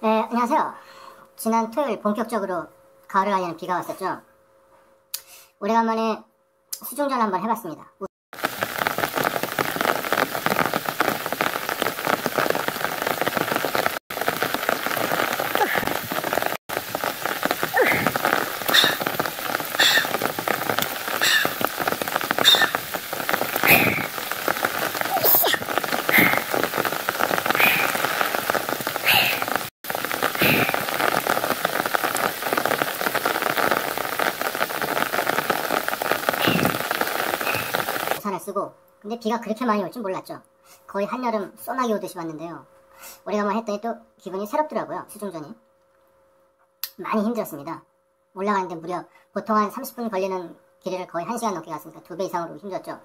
네, 안녕하세요. 지난 토요일 본격적으로 가을을 알리는 비가 왔었죠. 오래간만에 수중전 한번 해봤습니다. 우산을 쓰고 비가 그렇게 많이 올 줄 몰랐죠. 거의 한여름 소나기 오듯이 왔는데요. 오래간만에 했더니 또 기분이 새롭더라고요. 수중전이. 많이 힘들었습니다. 올라가는데 무려 보통 한 30분 걸리는 길이를 거의 1시간 넘게 갔으니까 두배 이상으로 힘들었죠.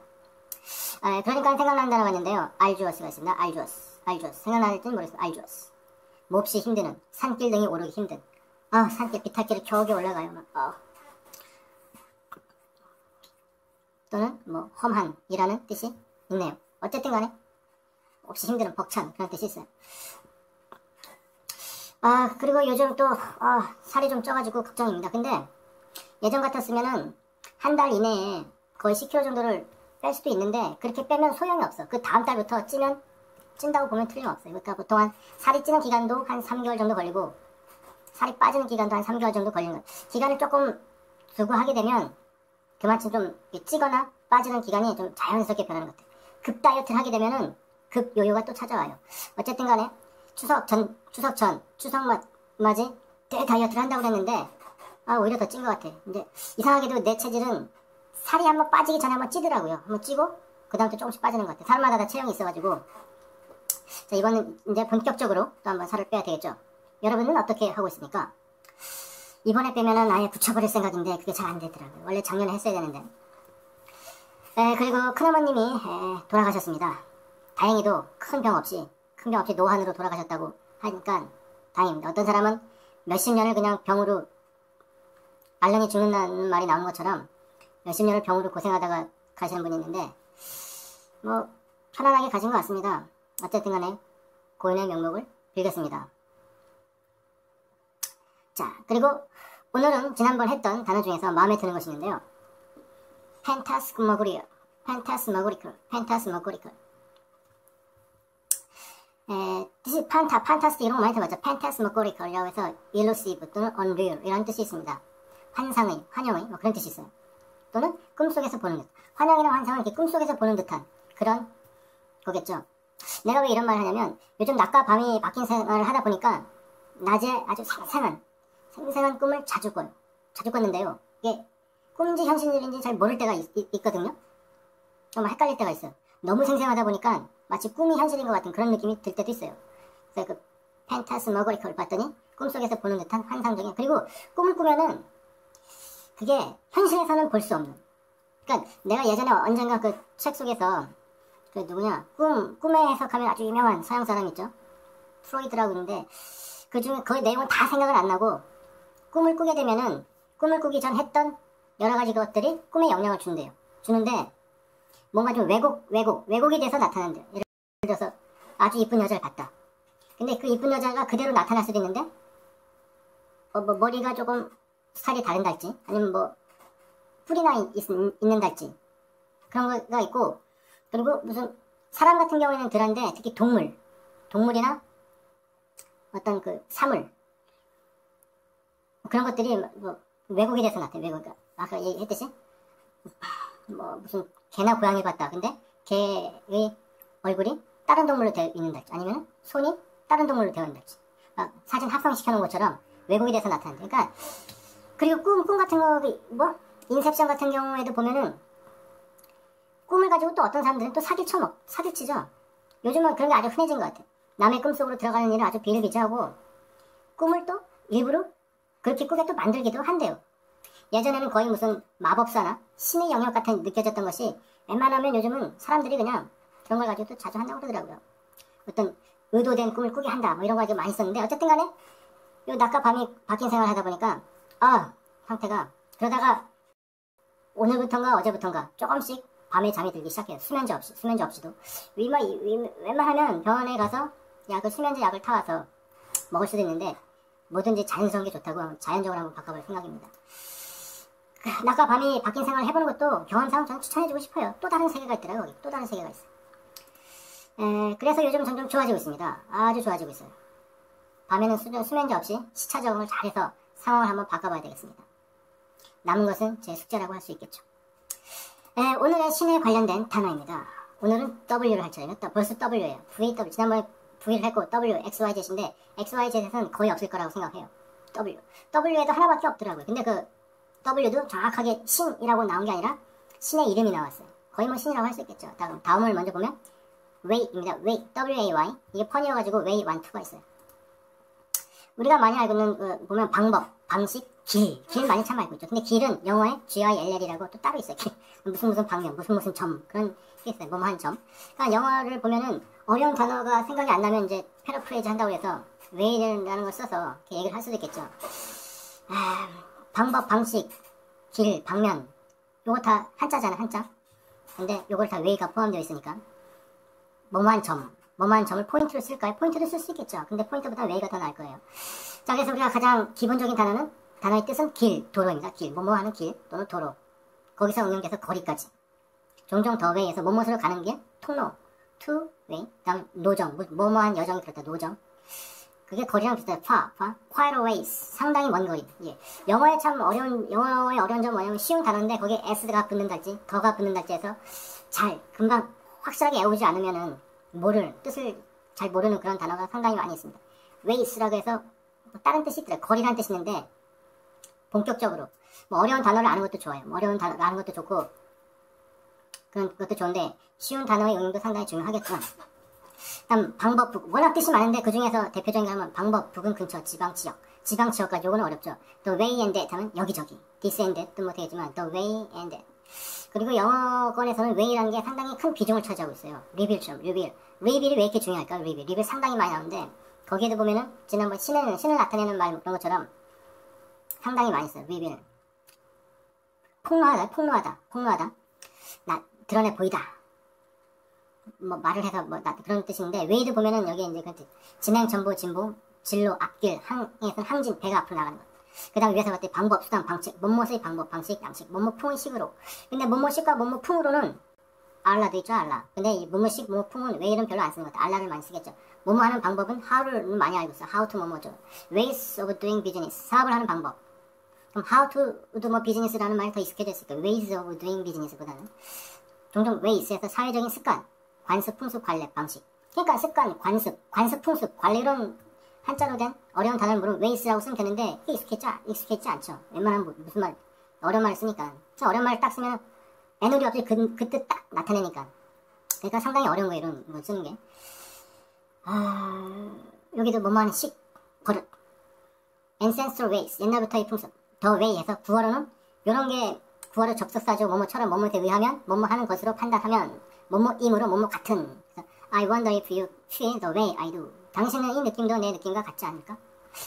아, 그러니까 단어가 있는데요. 알주어스가 있습니다. 알주어스. 알주어스. 생각날지는 모르겠어요. 알주어스. 몹시 힘드는 산길 등이 오르기 힘든 아 산길 비탈길을 겨우겨우 올라가요. 막. 어. 또는 뭐 험한이라는 뜻이 있네요. 어쨌든 간에 몹시 힘든 벅찬 그런 뜻이 있어요. 아 그리고 요즘 또 아, 살이 좀 쪄가지고 걱정입니다. 근데 예전 같았으면은 한 달 이내에 거의 10kg 정도를 뺄 수도 있는데 그렇게 빼면 소용이 없어. 그 다음 달부터 찌면 찐다고 보면 틀림없어요. 그러니까 보통 한 살이 찌는 기간도 한 3개월 정도 걸리고 살이 빠지는 기간도 한 3개월 정도 걸리는 거예요. 기간을 조금 두고 하게 되면 그만큼 좀 찌거나 빠지는 기간이 좀 자연스럽게 변하는 것 같아요. 급 다이어트를 하게 되면은 급 요요가 또 찾아와요. 어쨌든 간에 추석 전, 추석 전, 추석 맞, 맞이 대 다이어트를 한다고 그랬는데 아, 오히려 더 찐 것 같아. 근데 이상하게도 내 체질은 살이 한번 빠지기 전에 한번 찌더라고요. 한번 찌고 그 다음부터 조금씩 빠지는 것 같아. 사람마다 다 체형이 있어가지고 자, 이번은 이제 본격적으로 또 한번 살을 빼야 되겠죠. 여러분은 어떻게 하고 있습니까? 이번에 빼면은 아예 굳혀버릴 생각인데 그게 잘 안 되더라고요. 원래 작년에 했어야 되는데. 에, 그리고 큰어머님이 에, 돌아가셨습니다. 다행히도 큰 병 없이 큰 병 없이 노안으로 돌아가셨다고 하니까 다행입니다. 어떤 사람은 몇십 년을 그냥 병으로 알령이 죽는다는 말이 나오는 것처럼 몇십 년을 병으로 고생하다가 가시는 분이 있는데 뭐 편안하게 가신 것 같습니다. 어쨌든 간에 고인의 명목을 빌겠습니다. 자, 그리고 오늘은 지난번 했던 단어 중에서 마음에 드는 것이 있는데요. 펜타스머그리어, 펜타스머그리컬, 펜타스머그리컬. 에, 뜻이 판타, 판타스틱 이런 거 많이 들어봤죠. 펜타스머그리컬이라고 해서 일루시브 또는 unreal 이런 뜻이 있습니다. 환상의, 환영의 뭐 그런 뜻이 있어요. 또는 꿈속에서 보는 듯. 환영이나 환상은 이렇게 꿈속에서 보는 듯한 그런 거겠죠. 내가 왜 이런 말을 하냐면 요즘 낮과 밤이 바뀐 생활을 하다 보니까 낮에 아주 생생한 생생한 꿈을 자주 꿔요. 자주 꿨는데요. 이게 꿈인지 현실인지 잘 모를 때가 있, 거든요 좀 헷갈릴 때가 있어요. 너무 생생하다 보니까 마치 꿈이 현실인 것 같은 그런 느낌이 들 때도 있어요. 그래서 그 펜타스머거리컬 봤더니 꿈속에서 보는 듯한 환상적인 그리고 꿈을 꾸면은 그게 현실에서는 볼 수 없는 그러니까 내가 예전에 언젠가 그 책 속에서 그 누구냐 꿈 꿈에 해석하면 아주 유명한 서양 사람 있죠 프로이드라고 있는데 그 중에 그 내용은 다 생각은 안 나고 꿈을 꾸게 되면은 꿈을 꾸기 전 했던 여러 가지 것들이 꿈에 영향을 준대요. 주는데 뭔가 좀 왜곡 왜곡 왜곡이 돼서 나타난대요. 예를 들어서 아주 이쁜 여자를 봤다. 근데 그 이쁜 여자가 그대로 나타날 수도 있는데 어, 뭐 머리가 조금 스타일이 다른 달지 아니면 뭐 뿔이나 있, 있는 달지 그런 거가 있고 그리고 무슨 사람 같은 경우에는 덜한데 특히 동물 동물이나 어떤 그 사물 그런 것들이 뭐 왜곡이 돼서 나타요 왜곡 아까 얘기했듯이 뭐 무슨 개나 고양이 같다 근데 개의 얼굴이 다른 동물로 되어 있는달지 아니면 손이 다른 동물로 되어 있는달지 막 사진 합성시켜 놓은 것처럼 왜곡이 돼서 나타난다 그러니까 그리고 꿈, 꿈 같은 거, 뭐, 인셉션 같은 경우에도 보면은, 꿈을 가지고 또 어떤 사람들은 또 사기 쳐먹, 사기 치죠. 요즘은 그런 게 아주 흔해진 것 같아. 남의 꿈속으로 들어가는 일을 아주 비일비재하고, 꿈을 또 일부러 그렇게 꾸게 또 만들기도 한대요. 예전에는 거의 무슨 마법사나 신의 영역 같은 느껴졌던 것이 웬만하면 요즘은 사람들이 그냥 그런 걸 가지고 또 자주 한다고 그러더라고요. 어떤 의도된 꿈을 꾸게 한다. 뭐 이런 거 가지고 많이 썼는데 어쨌든 간에 요 낮과 밤이 바뀐 생활을 하다 보니까 아 상태가 그러다가 오늘부턴가 어제부턴가 조금씩 밤에 잠이 들기 시작해요. 수면제 없이 수면제 없이도 위마 위- 웬만하면 병원에 가서 약을 수면제 약을 타와서 먹을 수도 있는데 뭐든지 자연스러운 게 좋다고 자연적으로 한번 바꿔볼 생각입니다. 그 낮과 밤이 바뀐 생활을 해보는 것도 경험상 저는 추천해주고 싶어요. 또 다른 세계가 있더라고요. 거기 또 다른 세계가 있어요. 에, 그래서 요즘 점점 좋아지고 있습니다. 아주 좋아지고 있어요. 밤에는 수, 수면제 없이 시차 적응을 잘해서 상황을 한번 바꿔봐야 되겠습니다. 남은 것은 제 숙제라고 할 수 있겠죠. 에, 오늘의 신에 관련된 단어입니다. 오늘은 W를 할 차례예요. 또 벌써 W예요. VW. 지난번에 V를 했고 W, XYZ인데 XYZ에서는 거의 없을 거라고 생각해요. W. W에도 하나밖에 없더라고요. 근데 그 W도 정확하게 신이라고 나온 게 아니라 신의 이름이 나왔어요. 거의 뭐 신이라고 할 수 있겠죠. 다음, 다음을 먼저 보면 Way입니다. Way, W-A-Y. 이게 펀이어가지고 Way 1, 2가 있어요. 우리가 많이 알고 있는 그 보면 방법, 방식, 길, 길 많이 참 알고 있죠. 근데 길은 영어에 G-I-L-L이라고 또 따로 있어요. 길. 무슨 무슨 방면, 무슨 무슨 점 그런 게 있어요. 뭐뭐 한 점. 그러니까 영어를 보면은 어려운 단어가 생각이 안 나면 이제 paraphrase 한다고 해서 way라는 걸 써서 이렇게 얘기를 할 수도 있겠죠. 아, 방법, 방식, 길, 방면 요거 다 한자잖아 한자. 근데 요걸 다 way가 포함되어 있으니까 뭐뭐한 점, 뭐뭐한 점을 포인트로 쓸까요? 포인트로 쓸 수 있겠죠. 근데 포인트보다 way가 더 나을 거예요. 자, 그래서 우리가 가장 기본적인 단어는 단어의 뜻은 길, 도로입니다. 길, 뭐뭐 하는 길 또는 도로. 거기서 응용돼서 거리까지. 종종 더 웨이에서 뭐뭐로 가는 길, 통로, to way. 다음 노정, 뭐- 뭐뭐한 여정이 그렇다. 노정. 그게 거리랑 비슷해요. 파, 파, quite a ways. 상당히 먼 거리. 예. 영어에 참 어려운, 영어의 어려운 점은 뭐냐면 쉬운 단어인데 거기에 s가 붙는달지, 더가 붙는달지 해서 잘, 금방 확실하게 외우지 않으면은 모를, 뜻을 잘 모르는 그런 단어가 상당히 많이 있습니다. ways라고 해서 뭐 다른 뜻이 있더라고요. 거리라는 뜻이 있는데 본격적으로 뭐 어려운 단어를 아는 것도 좋아요. 뭐 어려운 단어를 아는 것도 좋고 그런 것도 좋은데 쉬운 단어의 응용도 상당히 중요하겠죠. 다음 방법 북 워낙 뜻이 많은데 그 중에서 대표적인 거 하면 방법 부근 근처 지방 지역 지방 지역까지 요거는 어렵죠. The way and that 하면 여기저기 this and that도 뭐 되겠지만 the way and that 그리고 영어권에서는 way라는 게 상당히 큰 비중을 차지하고 있어요. reveal처럼 reveal reveal이 왜 이렇게 중요할까요? reveal reveal 상당히 많이 나오는데 거기에도 보면은 지난번 신을 신을 나타내는 말 그런 것처럼 상당히 많이 써요. reveal 폭로하다 폭로하다 폭로하다 나 드러내 보이다 뭐 말을 해서 뭐 나, 그런 뜻인데 way도 보면은 여기 이제 그 진행 전보 진보 진로 앞길 항에서 항진 배가 앞으로 나가는 것. 그다음 위에서 때 방법 수단 방식 뭐뭐의 방법 방식 양식 뭐뭐 풍의 식으로. 근데 뭐뭐식과 뭐뭐 풍으로는 à la도 있죠 à la. 근데 이 뭐뭐식 뭐뭐 풍은 way는 별로 안 쓰는 것 같아 à la를 많이 쓰겠죠. 뭐뭐 하는 방법은 how를 많이 알고 있어 how to 뭐뭐죠. Ways of doing business. 사업을 하는 방법. 그럼 how to do 뭐 비즈니스라는 말이 더 익숙해져 있을까 ways of doing business보다는 종종 ways에서 사회적인 습관 관습, 풍습, 관례, 방식. 그러니까 습관, 관습, 관습, 풍습, 관례 이런 한자로 된 어려운 단어를 물으면 ways라고 쓰면 되는데 이게 익숙했지, 않- 익숙했지 않죠. 웬만하면 뭐- 무슨 말, 어려운 말을 쓰니까. 저 어려운 말을 딱 쓰면 애누리 없이 그, 그뜻 딱 나타내니까. 그러니까 상당히 어려운 거예요, 이런 거 쓰는 게. 아, 여기도 뭐뭐하는 식, 버릇. ancestral ways, 옛날부터의 풍습. 더 way에서 구어로는 이런 게 구어로 접속사죠. 뭐뭐처럼 뭐뭐에 의하면 뭐뭐 하는 것으로 판단하면 뭐뭐임으로 뭐뭐 같은. I wonder if you feel the way I do. 당신은 이 느낌도 내 느낌과 같지 않을까?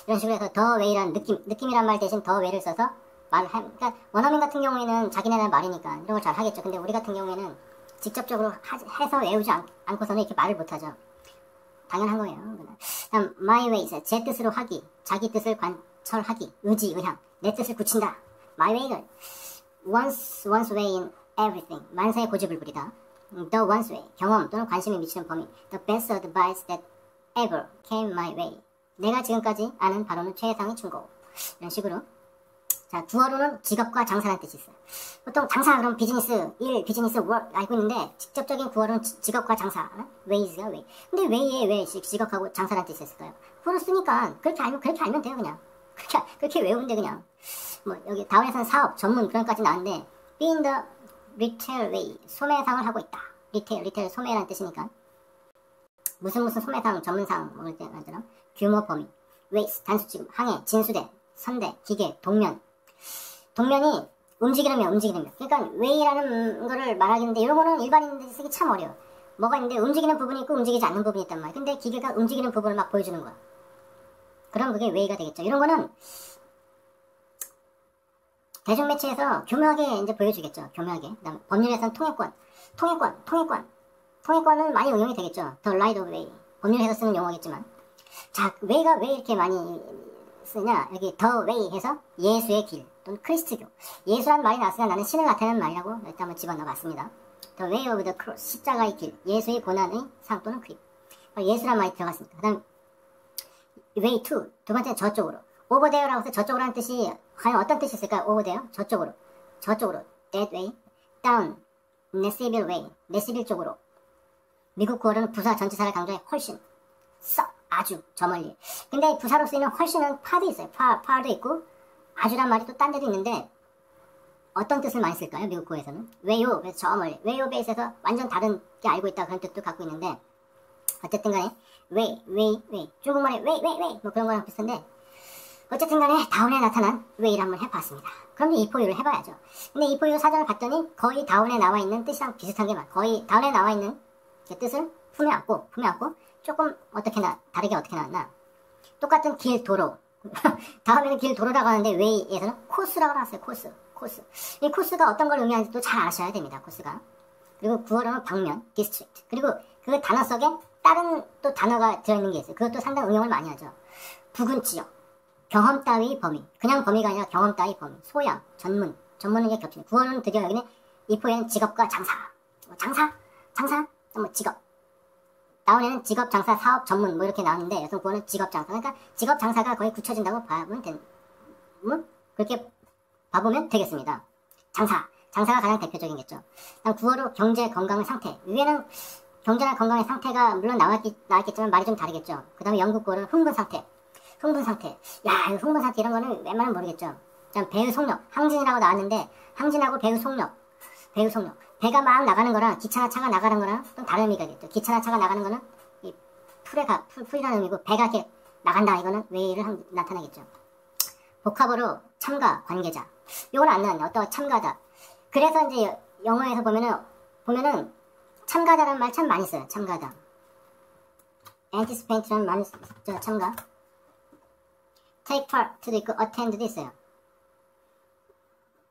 이런 식으로 해서 the way라는 느낌, 느낌이란 말 대신 the way를 써서 말을 하, 그러니까 원어민 같은 경우에는 자기네들 말이니까 이런 걸 잘 하겠죠. 근데 우리 같은 경우에는 직접적으로 하- 해서 외우지 않, 않고서는 이렇게 말을 못하죠. 당연한 거예요. 다음 my ways 제 뜻으로 하기, 자기 뜻을 관철하기, 의지, 의향, 내 뜻을 굳힌다. my way는 once one's way in everything 만사의 고집을 부리다. The one's way 경험 또는 관심이 미치는 범위 the best advice that ever came my way. 내가 지금까지 아는 바로는 최상의 충고. 이런 식으로. 자 구어로는 직업과 장사라는 뜻이 있어요. 보통 장사 그럼 비즈니스 일 비즈니스 월 알고 있는데 직접적인 구어로는 지- 직업과 장사 웨이즈가 웨이 근데 웨이에 왜 지- 직업하고 장사라는 뜻이 있을까요? 구어로 쓰니까 그렇게 알면 그렇게 알면 돼요 그냥. 그렇게 그렇게 외우면 돼 그냥. 뭐 여기 다운에서는 사업 전문 그런 까지 나왔는데 way 소매상을 하고 있다 리테일 리테일 소매라는 뜻이니까 무슨 무슨 소매상 전문상 먹을 때 만들어 규모 범위 웨이스 단수치금 항해 진수대 선대 기계 동면 동면이 움직이려면 움직이려면 그러니까 way라는 거를 말하기는데 이런 거는 일반인들이 쓰기 참 어려워 뭐가 있는데 움직이는 부분이 있고 움직이지 않는 부분이 있단 말이야. 근데 기계가 움직이는 부분을 막 보여주는 거야. 그럼 그게 way가 되겠죠. 이런 거는 대중 매체에서 교묘하게 이제 보여주겠죠. 교묘하게. 그다음 법률에서는 통행권, 통행권, 통행권, 통행권은 많이 응용이 되겠죠. the right of way. 법률에서 쓰는 용어겠지만. 자, way가 왜 이렇게 많이 쓰냐? 여기 the way 해서 예수의 길 또는 크리스트교. 예수란 말이 나왔으나 나는 신을 나타내는 말이라고 일단 한번 집어넣어봤습니다. The way of the cross, 십자가의 길, 예수의 고난의 상 또는 그림. 예수란 말이 들어갔습니다. 그 다음 way to, 두 번째는 저쪽으로. there라고 해서 저쪽으로 하는 뜻이 과연 어떤 뜻이 있을까요? there, 저쪽으로. 저쪽으로, that way, down, Nashville way, 네시빌 쪽으로. 미국 구어로는 부사 전치사를 강조해 훨씬, 썩, 아주, 저 멀리. 근데 부사로 쓰이는 훨씬은 파도 있어요. 파, 파도 있고, 아주란 말이 또 딴 데도 있는데, 어떤 뜻을 많이 쓸까요? 미국 구에서는 왜요? 그래서 저 멀리 왜요 베이스에서 완전 다른 게 알고 있다 그런 뜻도 갖고 있는데 어쨌든 간에 왜, 왜, 왜 중국말에 왜, 왜, 왜 뭐 그런 거랑 비슷한데 어쨌든 간에 다운에 나타난 왜를 한번 해봤습니다. 그럼 이 포유를 해봐야죠. 근데 이 포유 사전을 봤더니 거의 다운에 나와 있는 뜻이랑 비슷한 게 많아. 거의 다운에 나와 있는 그 뜻을 품에안고 품에안고 조금 어떻게 나 다르게 어떻게 나왔나 똑같은 길 도로 다음에는 길 도로라고 하는데 웨이에서는 코스라고 나왔어요. 코스. 코스. 이 코스가 어떤 걸 의미하는지 또잘 아셔야 됩니다. 코스가. 그리고 구어로는 방면, district. 그리고 그 단어 속에 다른 또 단어가 들어있는 게 있어요. 그것도 상당히 응용을 많이 하죠. 부근 지역, 경험 따위 범위. 그냥 범위가 아니라 경험 따위 범위. 소양, 전문. 전문은 게 겹치는. 구어는 드디어 여기는 이포에는 직업과 장사. 뭐 장사? 장사? 뭐 직업. 다운에는 직업, 장사, 사업, 전문 뭐 이렇게 나오는데 여성 구어는 직업, 장사. 그러니까 직업, 장사가 거의 굳혀진다고 봐면 되는. 뭐 그렇게 봐보면 되겠습니다. 장사. 장사가 가장 대표적인겠죠. 다음 구어로 경제, 건강, 상태. 위에는 경제나 건강의 상태가 물론 나왔겠, 나왔겠지만 말이 좀 다르겠죠. 그 다음에 영국 구어는 흥분 상태. 흥분 상태. 야, 흥분 상태 이런 거는 웬만하면 모르겠죠. 자, 배의 속력. 항진이라고 나왔는데 항진하고 배의 속력. 배의 속력. 배가 막 나가는 거랑 기차나 차가 나가는 거랑 좀 다른 의미가 겠죠 기차나 차가 나가는 거는 이 pull에 가, pull, pull이라는 의미고 배가 이렇게 나간다 이거는 way를 나타나겠죠. 복합으로 참가, 관계자. 이건 안 나왔네. 어떤 참가자. 그래서 이제 영어에서 보면은, 보면은, 참가자라는 말 참 많이 써요. 참가자. 많이 써, 참가. Take part도 있고 attend도 있어요.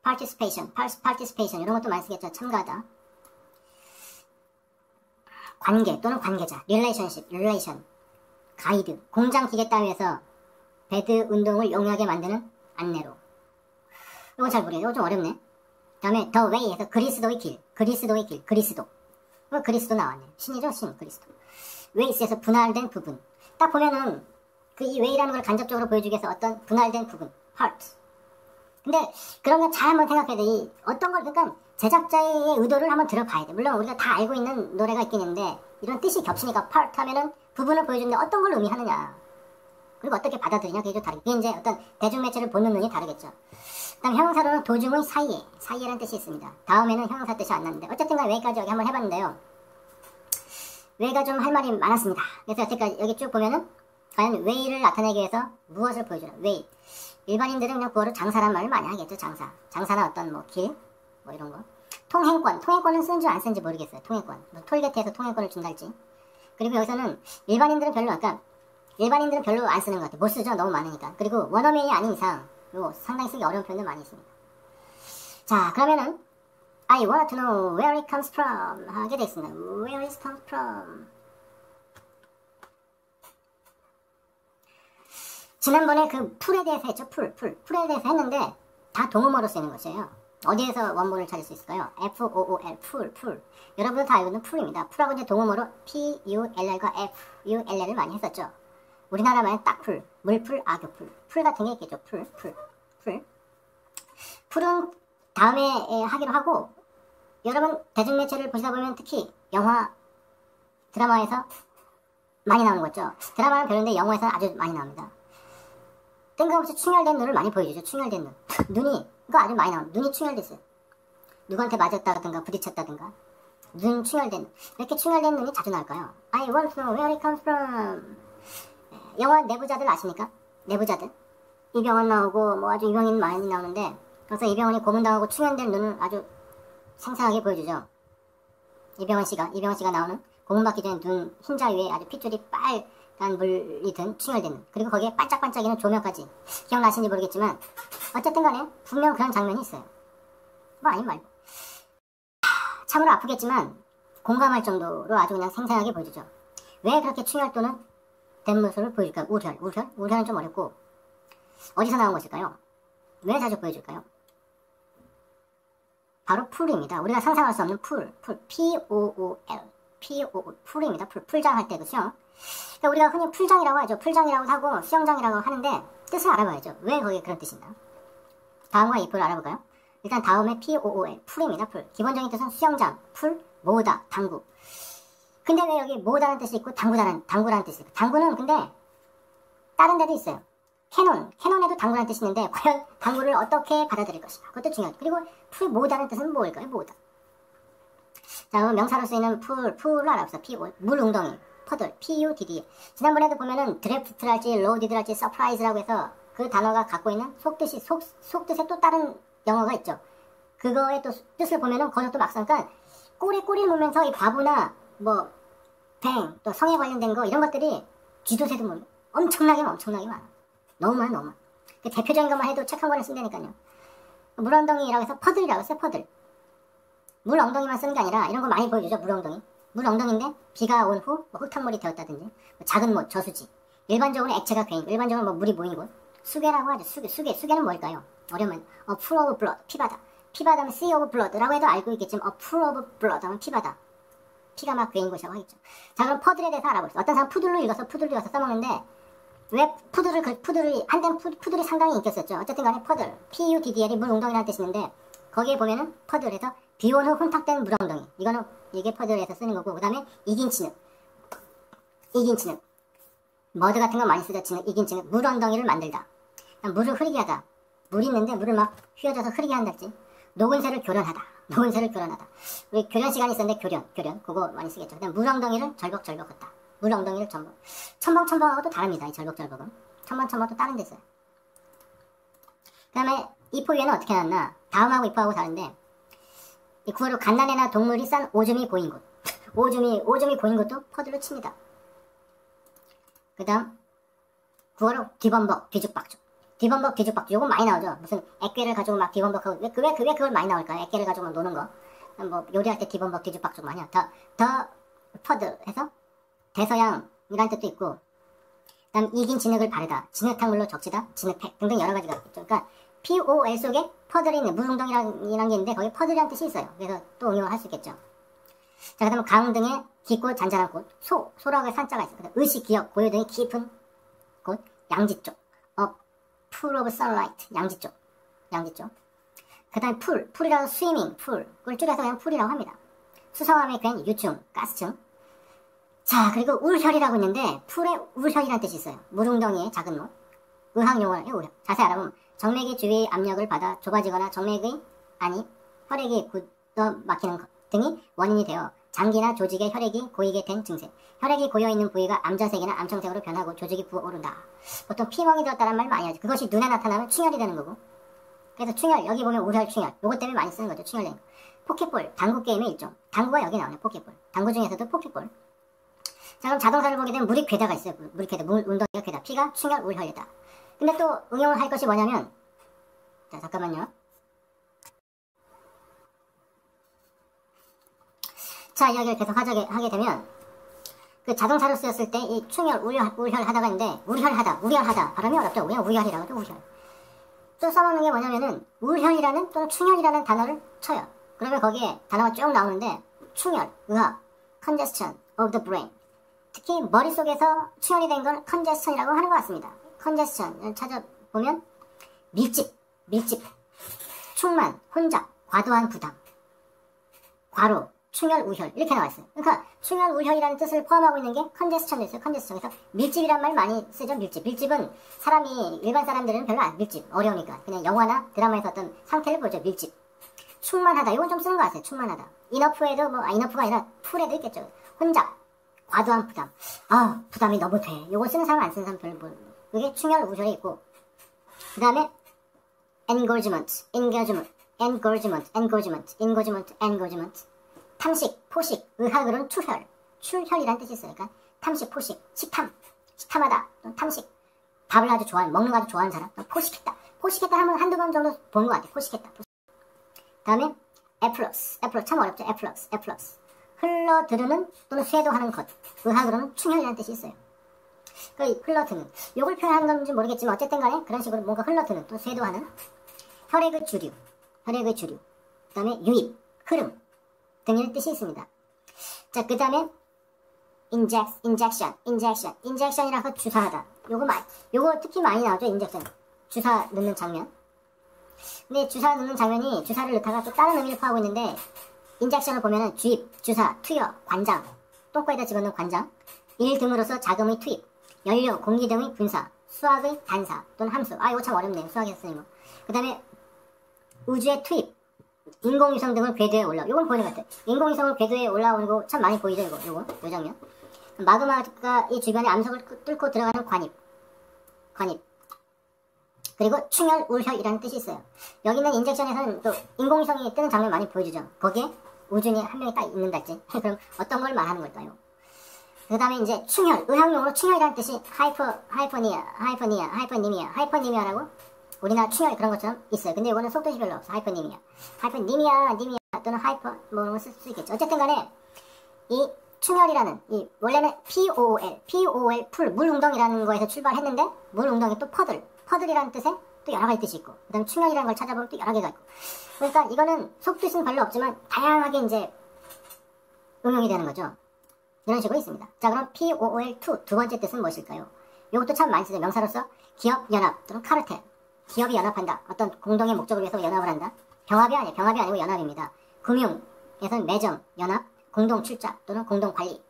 participation, participation 이런 것도 많이 쓰겠죠. 참가다. 관계 또는 관계자, relationship, relation, 가이드, 공장 기계 따위에서 배드 운동을 용이하게 만드는 안내로. 이건 잘 모르겠어요. 좀 어렵네. 그 다음에 더 웨이에서 그리스도의 길, 그리스도의 길, 그리스도. 어, 그리스도 나왔네. 신이죠, 신, 그리스도. ways에서 분할된 부분. 딱 보면은 그이 way라는 걸 간접적으로 보여주기 위해서 어떤 분할된 부분, part. 근데 건잘 한번 생각해야 돼. 이 어떤 걸, 그러니까 제작자의 의도를 한번 들어봐야 돼. 물론 우리가 다 알고 있는 노래가 있긴 있는데 이런 뜻이 겹치니까 part 하면은 부분을 보여주는데 어떤 걸 의미하느냐. 그리고 어떻게 받아들이냐 그게 좀 다르게 그게 이제 어떤 대중매체를 보는 눈이 다르겠죠 그다음 형용사로는 도중의 사이에 사이에라는 뜻이 있습니다 다음에는 형용사 뜻이 안 나는데 어쨌든 간에 여기까지 여기 한번 해봤는데요 왜가 좀 할 말이 많았습니다 그래서 여태까지 여기 쭉 보면은 과연 왜를 나타내기 위해서 무엇을 보여주나 왜 일반인들은 그냥 구어로 장사란 말을 많이 하겠죠 장사 장사나 어떤 뭐 길 뭐 이런 거 통행권 통행권은 쓴지 안 쓴지 모르겠어요 통행권 뭐 톨게트에서 통행권을 준달지 그리고 여기서는 일반인들은 별로 아까 일반인들은 별로 안 쓰는 것 같아요. 못 쓰죠. 너무 많으니까. 그리고 원어민이 아닌 이상 요 상당히 쓰기 어려운 표현들 많이 있습니다. 자 그러면은 I want to know where it comes from 하게 되겠습니다. Where it comes from 지난번에 그 fool에 대해서 했죠. fool, fool. fool에 대해서 했는데 다 동음어로 쓰는 것이에요. 어디에서 원본을 찾을 수 있을까요? F-O-O-L, fool, fool. 여러분들 다 알고 있는 fool입니다. fool하고 이제 동음어로 P-U-L-L과 F-U-L-L을 많이 했었죠. 우리나라만 딱풀, 물풀, 아교풀, 풀 같은 게 있겠죠. 풀, 풀, 풀. 풀은 다음에 하기로 하고 여러분 대중매체를 보시다 보면 특히 영화, 드라마에서 많이 나오는 거죠. 드라마는 별론데 영화에서 아주 많이 나옵니다. 뜬금없이 충혈된 눈을 많이 보여주죠. 충혈된 눈. 눈이 이거 아주 많이 나옵니다. 눈이 충혈됐어요. 누구한테 맞았다든가 부딪혔다든가 눈 충혈된 눈. 왜 이렇게 충혈된 눈이 자주 나올까요? I want to know where it comes from. 영화 내부자들 아십니까? 내부자들. 이병헌 나오고 뭐 아주 유명인 많이 나오는데 그래서 이병헌이 고문당하고 충혈된 눈을 아주 생생하게 보여주죠. 이병헌 씨가 이병헌 씨가 나오는 고문받기 전에 눈 흰자 위에 아주 핏줄이 빨간 물이 든 충혈된 눈. 그리고 거기에 반짝반짝이는 조명까지. 기억나시는지 모르겠지만 어쨌든 간에 분명 그런 장면이 있어요. 뭐 아니 말고. 참으로 아프겠지만 공감할 정도로 아주 그냥 생생하게 보여주죠. 왜 그렇게 충혈 또는 된 모습을 보여줄까요? 우혈, 우혈? 우혈은 좀 어렵고 어디서 나온 것일까요? 왜 자주 보여줄까요? 바로 pool입니다. 우리가 상상할 수 없는 풀, 풀, P-O-O-L, P-O-O, 풀입니다. 풀, 풀장할 때도 수영. 그러니까 우리가 흔히 풀장이라고 하죠. 풀장이라고 하고 수영장이라고 하는데 뜻을 알아봐야죠. 왜 거기에 그런 뜻인가? 다음과 이 pool을 알아볼까요? 일단 다음에 P-O-O-L, 풀입니다. 풀. 기본적인 뜻은 수영장, 풀, 모으다, 당구. 근데 왜 여기 모으다는 뜻이 있고 당구다는, 당구라는 뜻이 있고 당구는 근데 다른 데도 있어요. cannon, cannon에도 당구라는 뜻이 있는데 과연 당구를 어떻게 받아들일 것인가 그것도 중요하죠. 그리고 풀 모으다는 뜻은 뭘까요? 모으다. 자, 그럼 명사로 쓰이는 pool, pool을 알아봅시다. P, 물 웅덩이, puddle, P-U-D-D. 지난번에도 보면은 draft랄지 loaded랄지 surprise라고 해서 그 단어가 갖고 있는 속뜻이, 속, 속뜻에 또 다른 영어가 있죠. 그거의 또 뜻을 보면은 거기서 또 막상 그러니까 꼬리 꼬리를 보면서 이 바보나 뭐 뱅, 또 성에 관련된 거 이런 것들이 쥐도새도 뭐 엄청나게 엄청나게 많아. 너무 많아 너무 많아. 그 대표적인 것만 해도 책 한 권을 쓴다니까요. 물 엉덩이라고 해서 퍼들이라고 했어요 퍼들. 물 엉덩이만 쓰는 게 아니라 이런 거 많이 보여주죠 물 엉덩이. 물 엉덩이인데 비가 온 후 뭐 흙탕물이 되었다든지 뭐 작은 못, 저수지. 일반적으로 액체가 괴인, 일반적으로 뭐 물이 모인 곳. 수계라고 하죠. 수계, 수계. 수계는 뭘까요? 어려면 a pool of blood, 피바다. 피바다면 sea of blood라고 해도 알고 있겠지만 a pool of blood 하면 피바다. 피가 막 괴인 곳이라고 하겠죠. 자 그럼 puddle에 대해서 알아보겠습니다. 어떤 사람 푸들로 읽어서 푸들로 읽어서 써먹는데 왜 푸들을 그 푸들이 푸, 푸들이 상당히 인기 있었죠. 어쨌든 간에 puddle, P-U-D-D-L-E 물 웅덩이라는 뜻이 있는데 거기에 보면은 puddle에서 비온 후 혼탁된 물 웅덩이. 이거는 이게 puddle에서 쓰는 거고 그 다음에 이긴 진흙 이긴 진흙 mud 같은 거 많이 쓰죠. 진흙 이긴 진흙 물 웅덩이를 만들다. 물을 흐리게 하다. 물 있는데 물을 막 휘저어서 흐리게 한달지. 녹은 쇠를 교련하다. 녹은 쇠를 교련하다. 우리 교련 시간이 있었는데 교련, 교련 그거 많이 쓰겠죠. 그다음 물 웅덩이를 절벅절벅했다. 물 웅덩이를 전복. 첨벙첨벙하고 또 다릅니다. 이 절벅절벅은. 첨벙첨벙도 다른 데 있어요. 그 다음에 이 포유에는 어떻게 났나? 다음하고 이포하고 다른데 이 구어로 갓난애나 동물이 싼 오줌이 고인 곳. 오줌이, 오줌이 고인 곳도 puddle로 칩니다. 그 다음 구어로 뒤범벅, 뒤죽박죽. 뒤범벅, 뒤죽박죽. 요거 많이 나오죠. 무슨 액괴를 가지고 막 뒤범벅하고 왜, 그, 왜, 그, 왜 그걸 많이 나올까요? 액괴를 가지고 노는 거. 뭐 요리할 때 뒤범벅, 뒤죽박죽 많이 하 the, the puddle 해서 대서양이란 뜻도 있고 그 다음 이긴 진흙을 바르다, 진흙탕물로 적시다, 진흙팩 등등 여러 가지가 있죠. 그러니까 POL 속에 퍼들이 있는 물웅덩이라는 게 있는데 거기 puddle이라는 뜻이 있어요. 그래서 또 응용을 할 수 있겠죠. 자, 그 다음에 강 등의 깊고 잔잔한 곳, 소, 소라고 산자가 있어요. 그다음 의식, 기억, 고요 등의 깊은 곳, 양지 쪽, a pool of sunlight, 양지 쪽, 양지 쪽. 그 다음에 pool, pool이라고 swimming, pool, 그걸 줄여서 그냥 pool이라고 합니다. 수성암의 괸, 유층, 가스층. 자, 그리고 울혈이라고 있는데 pool에 울혈이라는 뜻이 있어요. 물웅덩이의 작은 못. 의학 용어는 울혈. 자세히 알아보면 정맥의 주위의 압력을 받아 좁아지거나 정맥의 아니 혈액이 굳어 막히는 것 등이 원인이 되어 장기나 조직의 혈액이 고이게 된 증세. 혈액이 고여 있는 부위가 암자색이나 암청색으로 변하고 조직이 부어오른다. 보통 피멍이 들었다는 말 많이 하죠. 그것이 눈에 나타나면 충혈이 되는 거고. 그래서 충혈 여기 보면 우혈 충혈 요것 때문에 많이 쓰는 거죠. 충혈되는 거. 포켓볼 당구 게임의 일종. 당구가 여기 나오네. 포켓볼. 당구 중에서도 포켓볼. 자 그럼 자동차를 보게 되면 물이 괴다가 있어요. 물이 괴다. 물 운동이가 괴다. 피가 충혈 우혈이다. 근데 또 응용을 할 것이 뭐냐면 자 잠깐만요. 자 이야기를 계속 하게, 하게 되면 그 자동차로 쓰였을 때 이 충혈, 우혈, 우혈하다가 있는데 우혈하다, 우혈하다 발음이 어렵죠. 그냥 우혈이라고 하죠. 우혈. 또 써먹는 게 뭐냐면은 우혈이라는 또는 충혈이라는 단어를 쳐요. 그러면 거기에 단어가 쭉 나오는데 충혈, 의학, congestion of the brain 특히 머릿속에서 충혈이 된걸 congestion이라고 하는 것 같습니다. 컨제스천을 찾아보면 밀집, 밀집, 충만, 혼잡, 과도한 부담, 과로, 충혈, 우혈 이렇게 나와 있어요. 그러니까 충혈, 우혈이라는 뜻을 포함하고 있는 게 컨제스천도 있어요. 컨제스천. 그래서 밀집이란 말 많이 쓰죠. 밀집. 밀집은 사람이 일반 사람들은 별로 안 밀집 어려우니까 그냥 영화나 드라마에서 어떤 상태를 보죠. 밀집. 충만하다. 이건 좀 쓰는 것 같아요. 충만하다. 이너프에도 뭐 아, 이너프가 아니라 풀에도 있겠죠. 혼잡, 과도한 부담. 아 부담이 너무 돼. 이거 쓰는 사람 안 쓰는 사람 별로 뭐 그게 충혈 우혈이 있고 그 다음에 engorgement, engorgement, engorgement, engorgement, engorgement, engorgement 탐식, 포식, 의학으로는 투혈, 출혈이라는 뜻이 있어요. 그러니까 탐식, 포식, 식탐, 식탐하다, 탐식, 밥을 아주 좋아하는, 먹는 거 아주 좋아하는 사람, 또 포식했다. 포식했다 하면 한두 번 정도 본 것 같아요. 포식했다. 포식. 다음에 afflux, afflux 참 어렵죠. afflux, afflux. 흘러들으는 또는 쇄도하는 것. 의학으로는 충혈이라는 뜻이 있어요. 그 흘러드는. 요걸 표현하는 건지 모르겠지만 어쨌든 간에 그런 식으로 뭔가 흘러드는 또 쇄도하는 혈액의 주류, 혈액의 주류. 그 다음에 유입, 흐름 등의 뜻이 있습니다. 자, 그 다음에 inject, injection, injection, injection이라서 주사하다. 요거 많이, 요거 특히 많이 나오죠, injection. 주사 넣는 장면. 근데 주사 넣는 장면이 주사를 넣다가 또 다른 의미를 포함하고 있는데 인젝션을 보면은 주입, 주사, 투여, 관장, 똥꼬에다 집어넣는 관장, 일 등으로서 자금의 투입, 연료, 공기 등의 분사, 수학의 단사 또는 함수. 아 이거 참 어렵네요. 수학에서 뭐. 그 다음에 우주의 투입, 인공위성 등을 궤도에 올라. 이건 보이는 것 같아요. 인공위성을 궤도에 올라오는 거 참 많이 보이죠, 이거, 요거, 요 장면. 마그마가 이 주변에 암석을 뚫고 들어가는 관입, 관입. 그리고 충혈, 울혈이라는 뜻이 있어요. 여기 있는 injection에서는 또 인공위성이 뜨는 장면 많이 보여주죠. 거기에 우주인이 한 명이 딱 있는달지. 그럼 어떤 걸 말하는 걸까요? 그 다음에 이제 충혈, 의학용어로 충혈이라는 뜻이 하이퍼, 하이퍼니아, 하이퍼니아, 하이퍼니미아, 하이퍼니미아라고 우리나라 충혈 그런 것처럼 있어요. 근데 이거는 속도시 별로 없어. 하이퍼니미아. 하이퍼니미아, 니미아 또는 하이퍼 뭐쓸수 있겠죠. 어쨌든 간에 이 충혈이라는 이 원래는 POOL, POOL pool, 물 웅덩이라는 거에서 출발했는데 물 웅덩이 또 퍼들, 퍼들이라는 뜻에 또 여러 가지 뜻이 있고 그 다음 에 충혈이라는 걸 찾아보면 또 여러 개가 있고 그러니까 이거는 속뜻은 별로 없지만 다양하게 이제 응용이 되는 거죠. 이런 식으로 있습니다. 자 그럼 POL2 두 번째 뜻은 무엇일까요? 이것도 참 많이 쓰죠. 명사로서 기업 연합 또는 카르텔 기업이 연합한다. 어떤 공동의 목적을 위해서 연합을 한다. 병합이 아니에요. 병합이 아니고 연합입니다. 금융에서는 매점, 연합, 공동 출자 또는 공동 관리.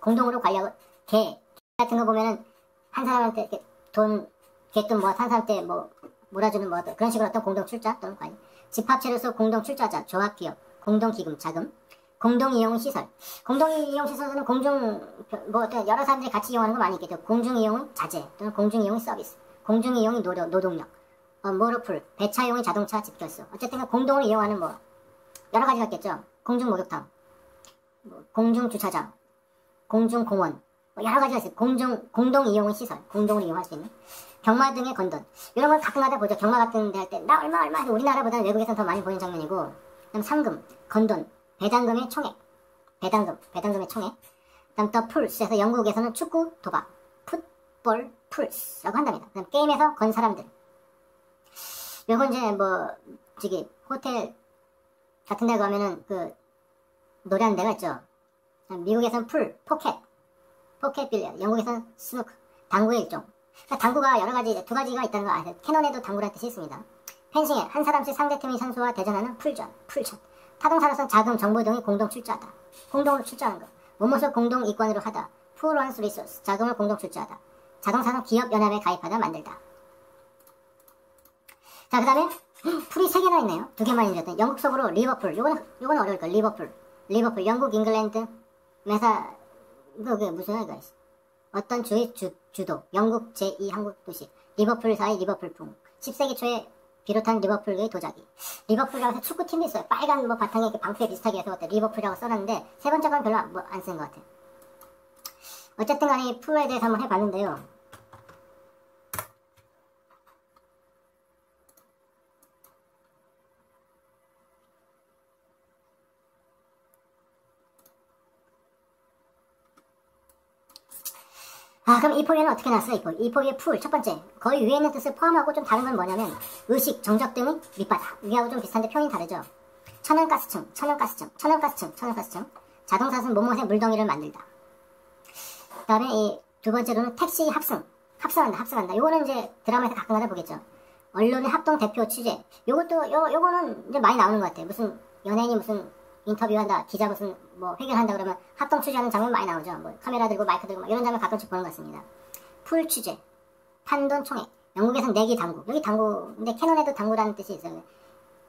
공동으로 관리하고 개 같은 거 보면은 한 사람한테 이렇게 돈 개돈 뭐한 사람한테 뭐 몰아주는 뭐 그런 식으로 어떤 공동 출자 또는 관리. 집합체로서 공동 출자자, 조합 기업, 공동 기금, 자금, 공동 이용 시설. 공동 이용 시설은 공중 뭐 어떤 여러 사람들이 같이 이용하는 거 많이 있겠죠. 공중 이용은 자재 또는 공중 이용은 서비스. 공중 이용이 노동, 노동력. 어, 모로풀, 배차 이용이 자동차 집결소. 어쨌든 공동을 이용하는 뭐 여러 가지가 있겠죠. 공중 목욕탕, 뭐 공중 주차장, 공중 공원, 뭐 여러 가지가 있어요. 공중 공동 이용 시설, 공동을 이용할 수 있는 경마 등의 건돈 이런 걸 가끔가다 보죠. 경마 같은 데 할 때 나 얼마 얼마 우리나라보다는 외국에서는 더 많이 보이는 장면이고 그다음 상금, 건돈, 배당금의 총액, 배당금, 배당금의 총액. 그다음 더 풀스에서 영국에서는 축구, 도박, 풋볼 풀스라고 한답니다. 그다음 게임에서 건 사람들. 요건 이제 뭐 저기 호텔 같은 데 가면은 그 노래하는 데가 있죠. 미국에서는 pool, pocket, pocket billiards, 영국에서는 snooker, 당구의 일종. 그러니까 당구가 여러 가지, 두 가지가 있다는 거 아세요? cannon에도 당구라는 뜻이 있습니다. 펜싱에 한 사람씩 상대팀의 선수와 대전하는 pool전, pool전. 타동사로서 자금, 정보 등이 공동 출자하다. 공동으로 출자하는 것. 몸모서 공동 이권으로 하다. One's resource. 자금을 공동 출자하다. 자동사는 기업 연합에 가입하다 만들다. 자, 그 다음에 pool이 세 개나 있네요. 두 개만 있는데 영국 속으로 리버풀. 요거는 요건 어려울 거예요. 리버풀. 리버풀. 영국, 잉글랜드, 메사 그게 무슨 이거 어떤 주의 주, 주도 영국 제2 항구 도시 리버풀 사이 리버풀풍 10세기 초에 비롯한 리버풀의 도자기. 리버풀이라고 해서 축구팀도 있어요. 빨간 뭐 바탕에 이렇게 방패 비슷하게 해서 리버풀이라고 써놨는데 세 번째 건 별로 안 쓴 것 같아요. 어쨌든 간에 이 풀에 대해서 한번 해봤는데요 아, 그럼 이 포위는 어떻게 났어요? 이 포위. 이 포위의 풀, 첫 번째. 거의 위에 있는 뜻을 포함하고 좀 다른 건 뭐냐면, 의식, 정적 등의 밑바닥. 위하고 좀 비슷한데 표현이 다르죠. 천연가스층, 천연가스층, 천연가스층, 천연가스층. 자동사는 몸못의 물웅덩이를 만들다. 그 다음에 이 두 번째로는 택시 합승. 합승한다, 합승한다. 요거는 이제 드라마에서 가끔가다 보겠죠. 언론의 합동 대표 취재. 요것도, 요, 요거는 이제 많이 나오는 것 같아요. 무슨 연예인이 무슨 인터뷰한다, 기자 무슨 뭐 회견한다 그러면 합동 취재하는 장면 많이 나오죠. 뭐 카메라 들고 마이크 들고 이런 장면 가끔씩 보는 것 같습니다. 풀 취재, 판돈 총액. 영국에서는 내기 당구. 여기 당구, 근데 cannon에도 당구라는 뜻이 있어요.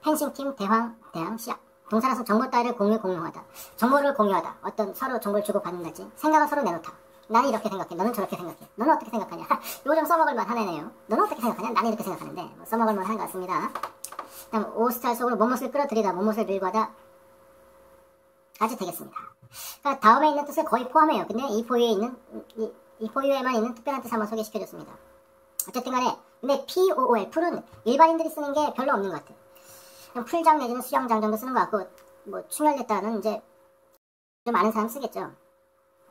펜싱팀 대황, 대항, 시합. 동사라서 정보 따위를 공유, 공유하다. 정보를 공유하다. 어떤 서로 정보를 주고 받는다지. 생각을 서로 내놓다. 나는 이렇게 생각해. 너는 저렇게 생각해. 너는 어떻게 생각하냐. 이거 좀 써먹을 만 하네요. 너는 어떻게 생각하냐. 나는 이렇게 생각하는데. 뭐 써먹을 만한것 같습니다. 다음 오스탈 속으로 몸못을 끌어들이다. 몸못을 밀고 하다. 까지 되겠습니다. 그러니까 다음에 있는 뜻을 거의 포함해요. 근데 이 포유에 있는 이, 이 포유에만 있는 특별한 뜻 한번 소개시켜줬습니다. 어쨌든 간에 근데 POOL 풀은 일반인들이 쓰는 게 별로 없는 것 같아. 그냥 풀장 내지는 수영장 정도 쓰는 것 같고 뭐 충혈됐다는 이제 좀 아는 사람 쓰겠죠.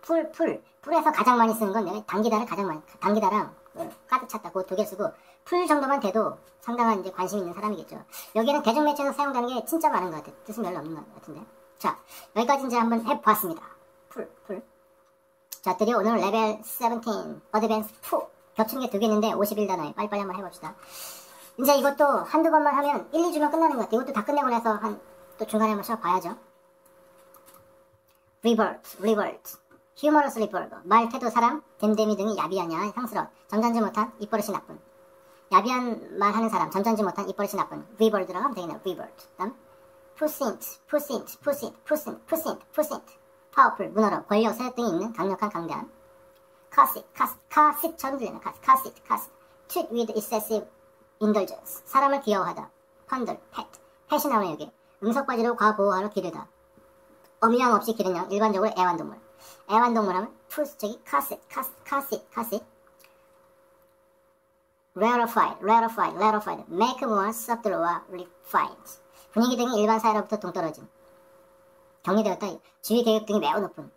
pool, pool. pool에서 가장 많이 쓰는 건 당기다를 가장 많이, 당기다랑 뭐 가득 찼다. 그두개 쓰고, 풀 정도만 돼도 상당한 이제 관심 있는 사람이겠죠. 여기에는 대중매체에서 사용되는 게 진짜 많은 것 같아요. 뜻은 별로 없는 것 같은데. 자, 여기까지 이제 한번 해보았습니다. pool, pool. 자, 드디어 오늘 레벨 17, advance 2. 겹치는 게두 개 있는데 51단어에 빨리빨리 한번 해봅시다. 이제 이것도 한두 번만 하면 1, 2주면 끝나는 것 같아요. 이것도 다 끝내고 나서 한, 또 중간에 한번 쉬어봐야죠. ribald, ribald. humorously vulgar. 말, 태도, 사람, 됨됨이 등이 야비하냐, 상스러운, 점잖지 못한, 입버릇이 나쁜. 야비한 말 하는 사람, 점잖지 못한, 입버릇이 나쁜. ribald라고 하면 되겠네요. ribald. 그 다음, puissant, puissant, puissant, puissant, puissant, puissant. powerful, 문어로, 권력, 세력 등이 있는 강력한, 강대한. cassit, cassit, cassit처럼 들리는 cassit, cassit, cassit. treat with excessive indulgence. 사람을 귀여워하다. 펀들, pet. pet이 나오네요, 여기. 응석바지로 과보호하러 기르다. 어미양 없이 기른 양, 일반적으로 애완동물. 애완동물 하면 푸스, 저기 카셋, 카스, 카셋, 카셋. rarefied, rarefied, rarefied. make more subtle와 refined. 분위기 등이 일반 사회로부터 동떨어진. 격리되었다. 지위 계급 등이 매우 높은.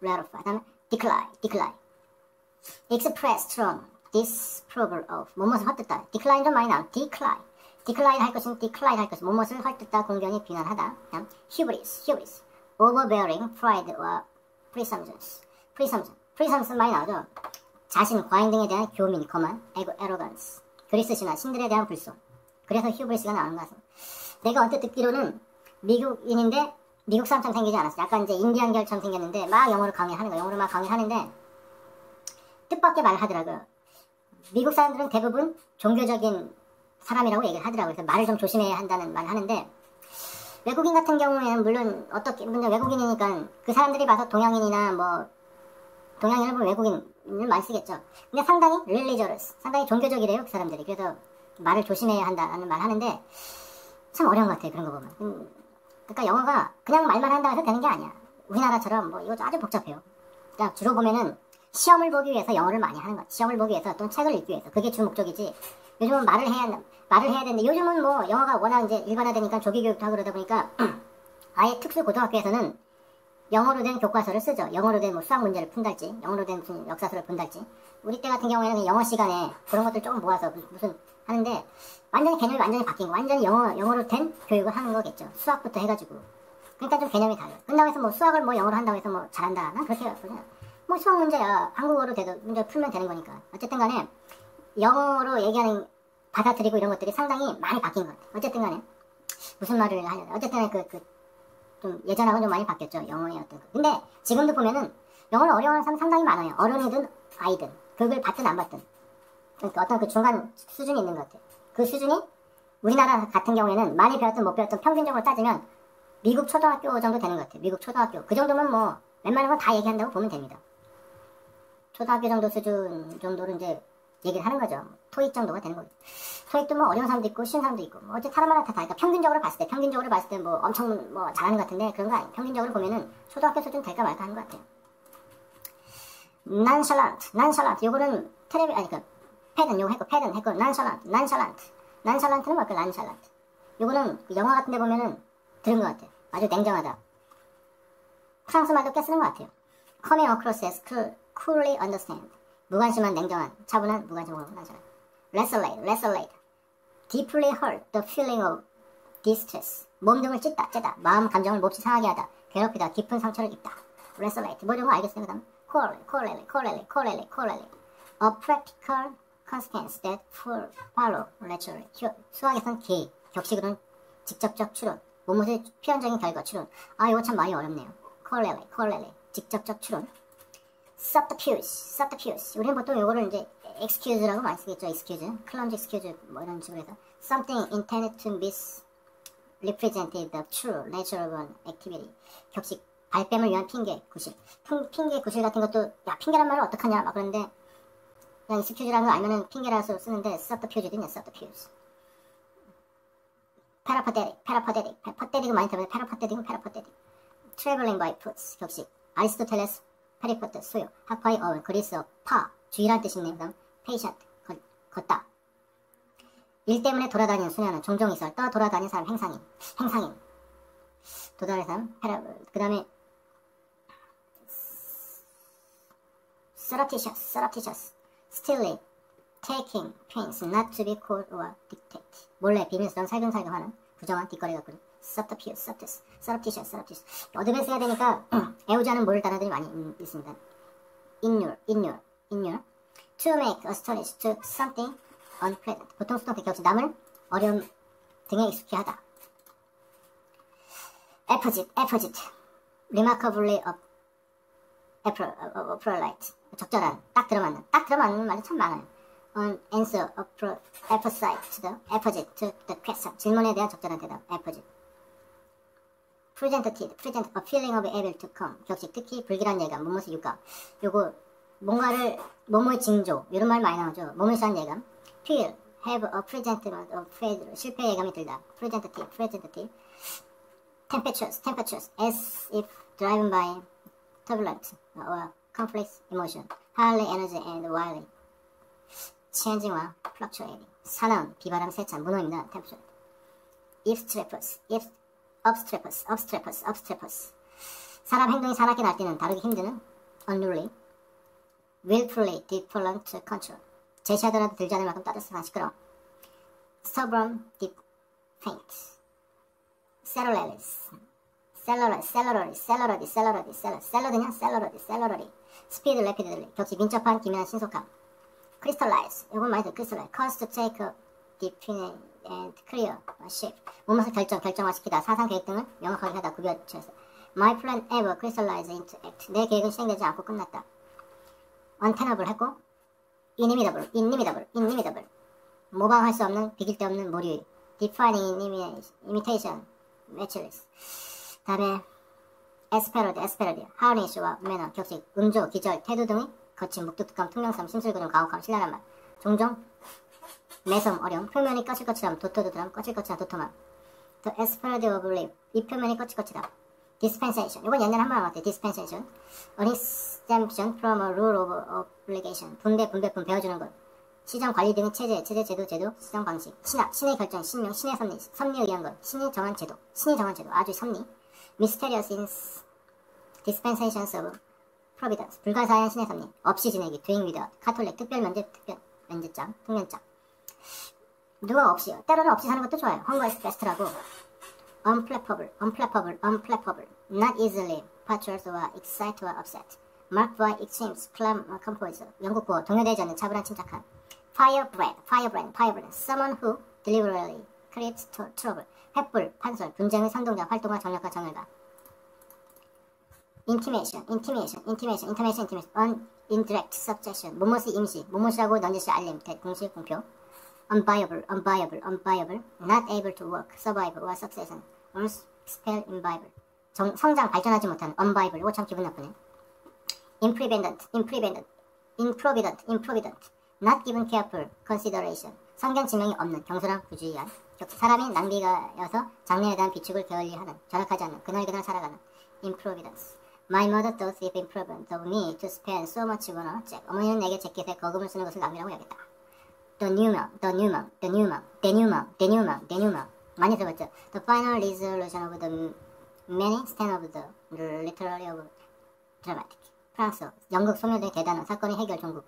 rarefied. 다음에 decline, decline. express strong disapproval of. 뭐뭇을 헛뜯다. decline 좀 많이 나와. decline. decline 할 것은 decline 할 것은 뭐뭇을 헛뜯다 공견히 비난하다. 다음 hubris, hubris. overbearing, pride와 presumptions. presumption. presumption 많이 나오죠. 자신, 과잉 등에 대한 교민, 거만, 에고, arrogance. 그리스 신화, 신들에 대한 불손. 그래서 hubris가 나오는 것 같습니다. 내가 언뜻 듣기로는 미국인인데 미국 사람처럼 생기지 않았어. 약간 이제 인디안 결처럼 생겼는데 막 영어를 강의하는 거야. 영어를 막 강의하는데 뜻밖의 말을 하더라고요. 미국 사람들은 대부분 종교적인 사람이라고 얘기를 하더라고요. 그래서 말을 좀 조심해야 한다는 말을 하는데 외국인 같은 경우에는 물론 어떻게 근데 외국인이니까 그 사람들이 봐서 동양인이나 뭐 동양인을 보면 외국인을 많이 쓰겠죠. 근데 상당히 religious, 상당히 종교적이래요 그 사람들이. 그래서 말을 조심해야 한다는 말 하는데 참 어려운 것 같아요 그런 거 보면. 음, 그러니까 영어가 그냥 말만 한다고 해서 되는 게 아니야. 우리나라처럼 뭐 이거 아주 복잡해요. 그냥 주로 보면은 시험을 보기 위해서 영어를 많이 하는 거야. 시험을 보기 위해서 또는 책을 읽기 위해서 그게 주 목적이지. 요즘은 말을 해야. 말을 해야 되는데 요즘은 뭐 영어가 워낙 이제 일반화되니까 조기 교육도 하고 그러다 보니까 아예 특수 고등학교에서는 영어로 된 교과서를 쓰죠. 영어로 된 뭐 수학 문제를 푼달지, 영어로 된 무슨 역사서를 본달지. 우리 때 같은 경우에는 영어 시간에 그런 것들 조금 모아서 무슨 하는데 완전히 개념이 완전히 바뀐 거, 완전히 영어 영어로 된 교육을 하는 거겠죠. 수학부터 해가지고. 그러니까 좀 개념이 달라요. 끝나고 해서 뭐 수학을 뭐 영어로 한다고 해서 뭐 잘한다. 난 그렇게 그냥 뭐 수학 문제야 한국어로 돼도 문제 풀면 되는 거니까. 어쨌든 간에 영어로 얘기하는 받아들이고 이런 것들이 상당히 많이 바뀐 것 같아요. 어쨌든 간에 무슨 말을 하냐. 어쨌든 그, 그, 좀 예전하고는 좀 많이 바뀌었죠. 영어의 어떤 거. 근데 지금도 보면은 영어를 어려워하는 사람 상당히 많아요. 어른이든 아이든. 교육을 받든 안 받든. 그러니까 어떤 그 중간 수준이 있는 것 같아요. 그 수준이 우리나라 같은 경우에는 많이 배웠든 못 배웠든 평균적으로 따지면 미국 초등학교 정도 되는 것 같아요. 미국 초등학교. 그 정도면 뭐 웬만한 건 다 얘기한다고 보면 됩니다. 초등학교 정도 수준 정도로 이제 얘기를 하는 거죠. 토익 정도가 되는 거죠. 토익도 뭐 어려운 사람도 있고 쉬운 사람도 있고 뭐 어째 사람마다 다 다니까 평균적으로 봤을 때 평균적으로 봤을 때 뭐 엄청 뭐 잘하는 것 같은데 그런 거 아니에요. 평균적으로 보면은 초등학교 수준 될까 말까 하는 것 같아요. 난샬란트, 난샬란트. 요거는 테레비 아니 그 패든 요거 했고 패든 했고 난샬란트, 난샬란트. 난샬란트는 뭘까? 난샬란트. 요거는 그 영화 같은 데 보면은 들은 것 같아요. 아주 냉정하다. 프랑스 말도 꽤 쓰는 것 같아요. coming across as coolly understand. 무관심한 냉정한 차분한 무관심한 난사람 Resolate, resolate Deeply hurt the feeling of distress 몸 등을 찢다, 째다 마음 감정을 몹시 상하게 하다 괴롭히다, 깊은 상처를 입다 Resolate 뭐 이런 거 알겠어요 그 다음 Correlate, correlate, correlate, correlate, correlate A practical consequence that follow naturally 수학에선 계, 격식으로는 직접적 추론 몸무새 표현적인 결과 추론 아 이거 참 많이 어렵네요 correlate, correlate 직접적 추론 subterfuge, subterfuge. 우리는 보통 이거를 이제 excuse라고 많이 쓰겠죠. excuse, clumsy excuse 뭐 이런 식으로 해서 something intended to misrepresent the true nature of an activity. 격식, 발뺌을 위한 핑계, 구실. 핑, 핑계, 구실 같은 것도 야 핑계란 말을 어떡하냐 막 그러는데 그냥 excuse라는 거 알면은 핑계라서 쓰는데 subterfuge도 있네, subterfuge. parapathetic, parapathetic, pathetic 많이 들어요. parapathetic은 parapathetic. foot 격식 아리스토텔레스 페리포트 수요 학파의 어원 그리스어 파 주의란 뜻이네요. 그다음 patient 걷, 걷다 일 때문에 돌아다니는 수녀는 종종 있어 떠 돌아다니는 사람 행상인 행상인 도달의 사람 페라 그 다음에 surreptitious surreptitious stealing taking pains not to be caught or dictate 몰래 비밀스러운 살금살금 하는 부정한 뒷거래가 꾸린 subterfuge subterfuge surreptitious surreptitious 어드밴스 해야 되니까 애우자는 모를 단어들이 많이 음, 있습니다 ignore ignore ignore to make astonish to something unpleasant 보통 수동 없이 남을 어려움 등에 익숙해 하다 apposite apposite remarkably up appropriate 적절한 딱 들어맞는 딱 들어맞는 말이 참 많아요 on answer apposite to the apposite to the question 질문에 대한 적절한 대답 apposite presentative present a feeling of able to come 격식 특히 불길한 예감 무엇의 유감 요거 뭔가를 뭐뭐의 징조 이런 말 많이 나오죠 싼 예감 feel have a presentiment of failure 실패 예감이 들다 presentative presentative tempestuous tempestuous as if driven by turbulent or complex emotion highly energy and wildly changing와 fluctuating 사나운 비바람 세찬 문호입니다 temperature eaves obstreperous obstreperous obstreperous 사람 행동이 사납게 날뛰는 다루기 힘드는 unruly willfully different control 제시하더라도 들지 않을 만큼 따뜻한 시끄러 stubborn deep faint cellulitis 셀러리, 셀러러리, 셀러러리, 셀러러리, 셀러, 셀러드냐? 셀러러리, 셀러러리. 스피드, 레피드들리. 격지 민첩한, 기민한, 신속함. crystallize. 이건 많이 들 to take a definite and clear shape. 무엇을 결정, 결정화시키다. 사상 계획 등을 명확하게 하다. 구별해서. My plan ever crystallized into act. 내 계획은 실행되지 않고 끝났다. untenable 했고, inimitable, inimitable, inimitable. 모방할 수 없는, 비길 데 없는 모류. defining imitation. 다음에 에스페러드, 에스페러드, 하우니시와 매너, 격식, 음조, 기절, 태도 등의 거친 묵뚝뚝함, 투명성, 심술그름, 가혹함, 신랄한 말. 종종 매섬, 어려움, 표면이 거칠거칠함, 도토도토함, 거칠거칠한 도톰함. The asperative of life, 이 표면이 거칠거칠함. dispensation, 이건 옛날에 한번 나왔대. dispensation, an exemption from a rule of obligation, 분배, 분배품 배워주는 것. 시장 관리 등의 체제, 체제, 제도, 제도, 시장 방식, 신학, 신의 결정, 신명, 신의 섭리, 섭리에 의한 것, 신이 정한 제도, 신이 정한 제도, 아주 섭리, mysterious in dispensations of providence, 불가사의한 신의 섭리, 없이 지내기, doing without, 카톨릭, 특별 면제, 특별 면제장, 특면장. 누가 없이요? 때로는 없이 사는 것도 좋아요. 헝거 is best라고. unflappable, unflappable, unflappable, not easily excited or upset. marked by extremes, calm, composed. 영국 구어, 동요되지 않는 차분한 침착함. firebrand, firebrand, firebrand, someone who deliberately creates trouble. 횃불, 판설, 분쟁의 선동자, 활동가, 정력가, 정열가. intimation, intimation, intimation, intimation, intimation, on indirect suggestion, 무엇이 임시, 무엇이라고 넌지시 알림, 대, 공식, 공표. unviable, unviable, unviable, not able to work, survive, or succession, or spell inviable. 정, 성장, 발전하지 못하는 unviable, 이거 참 기분 나쁘네. improvident, improvident, improvident, improvident, not given careful consideration. 성경 지명이 없는 경솔한 부주의한 격- 사람이 낭비가여서 장래에 대한 비축을 게을리하는 절약하지 않는 그날 그날 살아가는 improvidence. My mother thought it imprudent of me to spend so much money on check. 어머니는 내게 재킷에 거금을 쓰는 것을 낭비라고 여겼다. The Newman, The Newman, The Newman, The Newman, The Newman, The Newman. 많이 들어봤죠? The final resolution of the many stand of the literary of dramatic. 프랑스어, 영국 소멸된 대단한 사건의 해결 종국.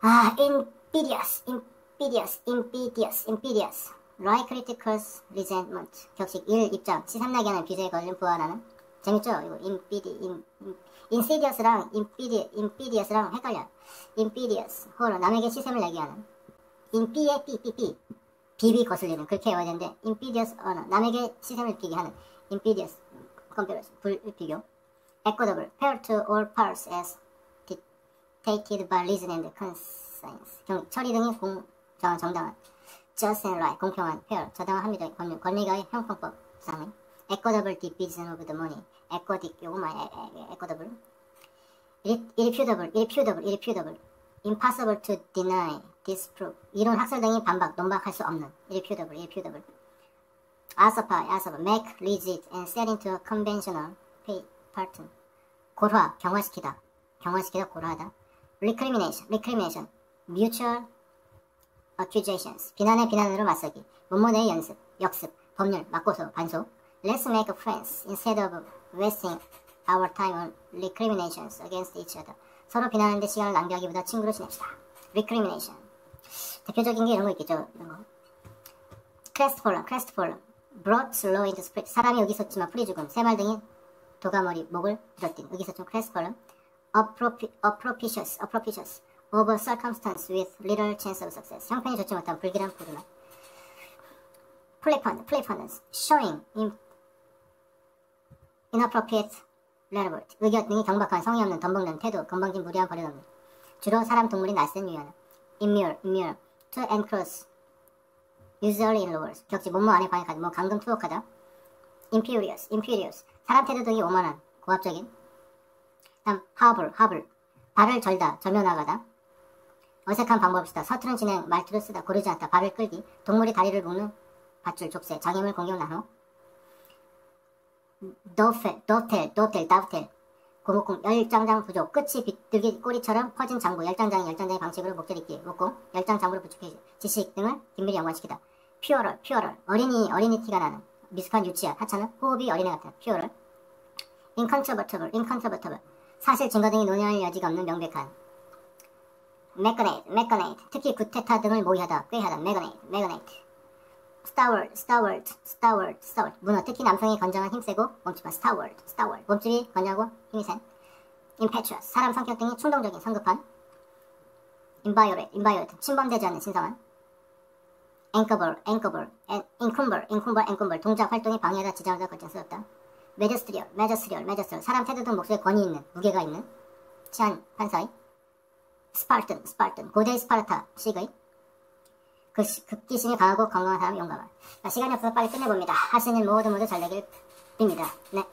아, invidious, invidious, invidious, invidious. Right critical's resentment. 격식 1 입장. 시삼나게 하는 빚에 걸린 부하라는. 재밌죠? 이거 in, in, insidious랑 inbidi, invidious랑 헷갈려. invidious. 호러. 남에게 시샘을 내게 하는. in비에 삐삐삐. 비비 거슬리는. 그렇게 외워야 되는데 invidious 언어. 남에게 시샘을 느끼게 하는. invidious. comparison. 불비교. equitable. fair to all parts as dictated by reason and conscience. 경, 처리 등이 공정한 정당한. Just and right. 공평한. fair. 저당한 합리적인 권리, 권리가의 형평법. 상의. equitable division of the money. equatic. 요거 많이 에- 에- equitable. irre- irrefutable. irrefutable. irrefutable. impossible to deny. disprove. 이론 학설 등이 반박, 논박할 수 없는. irrefutable. irrefutable. Asapa, asapa, make rigid and set into a conventional Spartan. 고화, 경화시키다. 경화시키다, 고화하다. Recrimination, recrimination. Mutual accusations. 비난의 비난으로 맞서기. 문문의 연습, 역습, 법률, 맞고소, 반소. Let's make friends instead of wasting our time on recriminations against each other. 서로 비난하는데 시간을 낭비하기보다 친구로 지냅시다. Recrimination. 대표적인 게 이런 거 있겠죠. 이런 거. crestfallen, crestfallen. brought slow into spirit. 사람이 의기소치마 풀이 죽음. 새말 등이 도가머리 목을 들었딘. 의기소침 crestfallen. Appropi, apropitious, apropitious. Of a circumstance with little chance of success. 형편이 좋지 못한 불길한 부르나. flippant, flippant. showing in, inappropriate relevant. 의견 등이 경박한 성의 없는 덤벙는 태도, 건방진 무리한 버릇없는. 주로 사람, 동물이 낯선 유형. immure, immure. to encroach. usually in lowers. 격지 몸무 안에 방해하다. 뭐 강금 투옥하다. imperious, imperious. 사람 태도 등이 오만한, 고압적인. 다음 harbor, harbor. 발을 절다, 절면나가다. 어색한 방법이다. 서투른 진행, 말투를 쓰다, 고르지 않다, 발을 끌기, 동물이 다리를 묶는 밧줄, 족쇄, 장애물 공격 나눠. 도페, 도텔, 도텔, 다우텔. 고목공, 열장장 부족, 끝이 비뚤기 꼬리처럼 퍼진 장부, 열장장이 열장장의 방식으로 있기, 목공, 열장 장부를 부축해 지식 등을 긴밀히 연관시키다. 퓨어럴, 퓨어럴, 어린이, 어린이 티가 나는, 미숙한 유치한, 하찮은, 호흡이 어린애 같은, 퓨어럴. incontrovertible, incontrovertible. 사실 증거 등이 논의할 여지가 없는 명백한. machinate, machinate. 특히 쿠데타 등을 모의하다, 꾀하다, machinate, machinate. stalwart, stalwart, stalwart, stalwart. 문어, 특히 남성이 건장한 힘세고 몸집한 stalwart, stalwart. 몸집이 건장하고 힘이 센. impetuous, 사람 성격 등이 충동적인, 성급한. inviolate, inviolate, 침범되지 않는 신성한. encumber, encumber, encumber, encumber, encumber. 동작 활동에 방해하다, 지장하다, 걱정스럽다. magisterial, magisterial, magisterial. 사람 태도 등 목소리에 권위 있는, 무게가 있는. 치안, 판사의. Spartan, Spartan. 고대 스파르타, 식의. 그 극기심이 강하고 건강한 사람 용감한. 자, 시간이 없어서 빨리 끝내봅니다. 하시는 모두 모두 잘 되길 빕니다. 네.